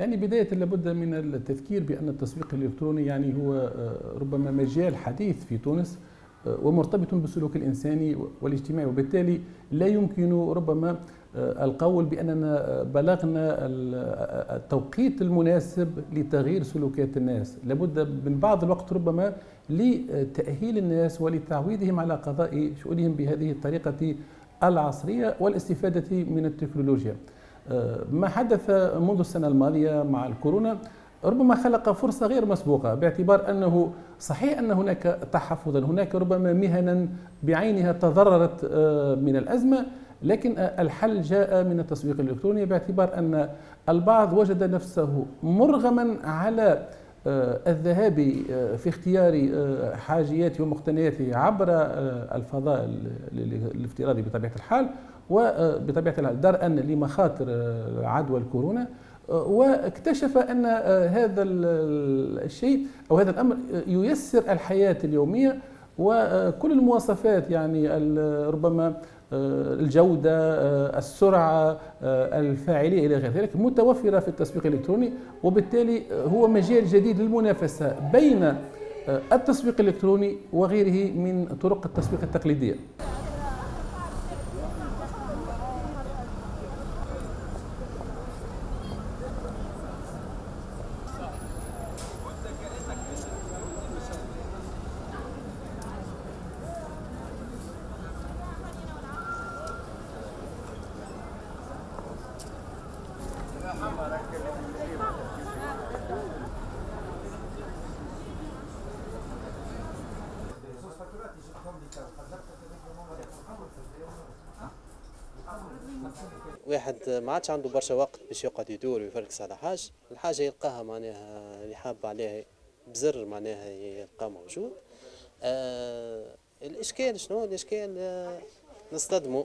يعني بداية لابد من التذكير بأن التسويق الإلكتروني يعني هو آه، ربما مجال حديث في تونس آه، ومرتبط بالسلوك الإنساني والاجتماعي. وبالتالي لا يمكن ربما آه، القول بأننا بلغنا التوقيت المناسب لتغيير سلوكيات الناس. لابد من بعض الوقت ربما لتأهيل الناس ولتعويدهم على قضاء شؤونهم بهذه الطريقة العصرية والاستفادة من التكنولوجيا. ما حدث منذ السنة الماضية مع الكورونا ربما خلق فرصة غير مسبوقة باعتبار أنه صحيح أن هناك تحفظا هناك ربما مهنا بعينها تضررت آه، من الأزمة لكن الحل جاء من التسويق الإلكتروني باعتبار أن البعض وجد نفسه مرغما على آه، الذهاب آه، في اختيار حاجياته ومقتنياته عبر الفضاء الافتراضي بطبيعة الحال وبطبيعه الحال درءا لمخاطر آه، عدوى الكورونا آه، واكتشف أن آه، هذا الشيء أو هذا الأمر ييسر الحياة اليومية وكل المواصفات يعني ربما الجودة السرعة الفاعلية إلى غير ذلك متوفرة في التسويق الإلكتروني وبالتالي هو مجال جديد للمنافسة بين التسويق الإلكتروني وغيره من طرق التسويق التقليدية. واحد ما عادش عنده برشا وقت باش يقعد يدور ويفركس على حاجة. الحاجة يلقاها معناها اللي حاب عليها بزر معناها يلقى موجود. آه الإشكال شنو؟ الإشكال آه نصطدموا.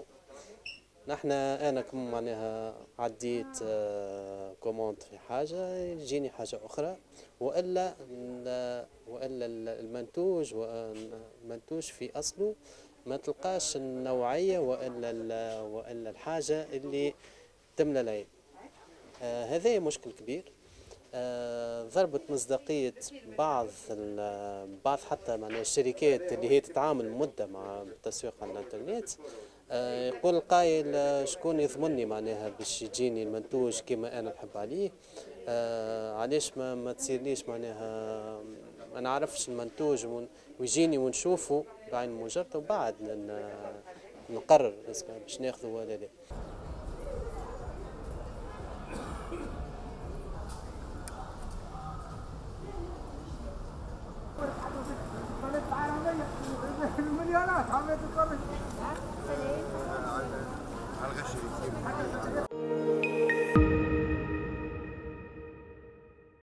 نحن أنا كم معناها عديت آه commande في حاجة يجيني حاجة أخرى. وإلا وإلا المنتوج المنتوج في أصله ما تلقاش النوعية وإلا وإلا الحاجة اللي تملى العين. آه هذا مشكل كبير. آه ضربت مصداقية بعض بعض حتى معناها الشركات اللي هي تتعامل مدة مع التسويق على الإنترنت. آه يقول القايل آه، شكون يضمني معناها باش يجيني المنتوج كما أنا نحب عليه؟ آه علاش ما, ما تصيرليش معناها ما نعرفش المنتوج ويجيني ونشوفه بعين موجبته وبعد نقرر باش ناخذ ولا لا المليارات عملت القرش على الغشيم.